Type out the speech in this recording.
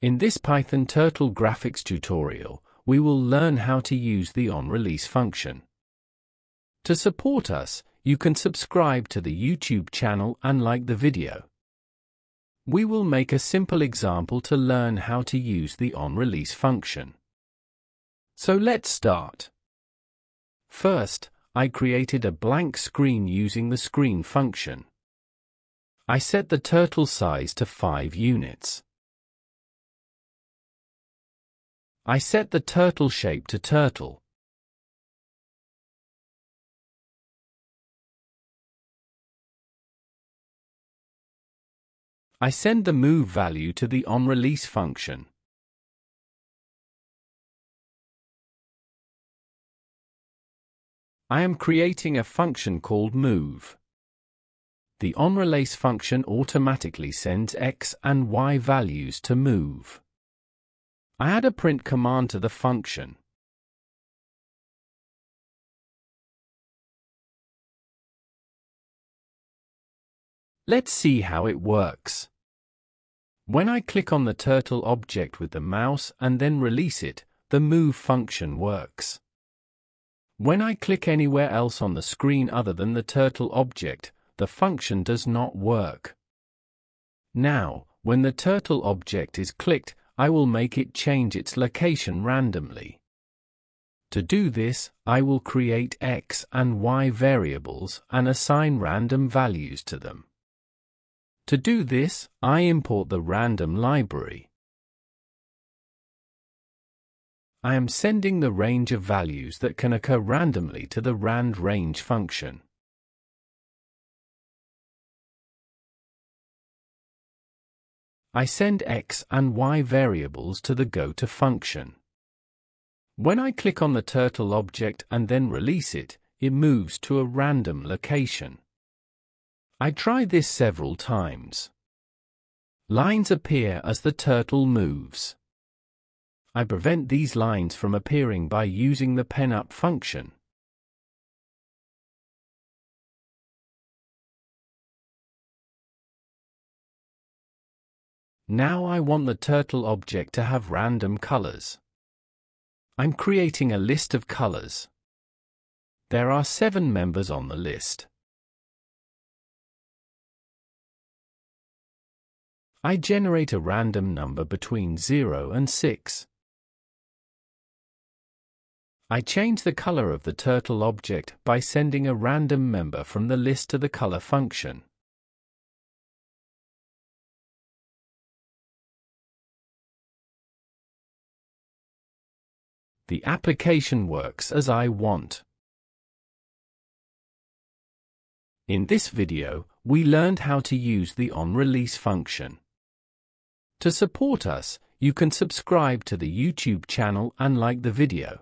In this Python Turtle graphics tutorial, we will learn how to use the onRelease function. To support us, you can subscribe to the YouTube channel and like the video. We will make a simple example to learn how to use the onRelease function. So let's start. First, I created a blank screen using the screen function. I set the turtle size to 5 units. I set the turtle shape to turtle. I send the move value to the onRelease function. I am creating a function called move. The onRelease function automatically sends x and y values to move. I add a print command to the function. Let's see how it works. When I click on the turtle object with the mouse and then release it, the move function works. When I click anywhere else on the screen other than the turtle object, the function does not work. Now, when the turtle object is clicked, I will make it change its location randomly. To do this, I will create x and y variables and assign random values to them. To do this, I import the random library. I am sending the range of values that can occur randomly to the randRange function. I send x and y variables to the goTo function. When I click on the turtle object and then release it, it moves to a random location. I try this several times. Lines appear as the turtle moves. I prevent these lines from appearing by using the penup function. Now I want the turtle object to have random colors. I'm creating a list of colors. There are seven members on the list. I generate a random number between 0 and 6. I change the color of the turtle object by sending a random member from the list to the color function. The application works as I want. In this video, we learned how to use the onRelease function. To support us, you can subscribe to the YouTube channel and like the video.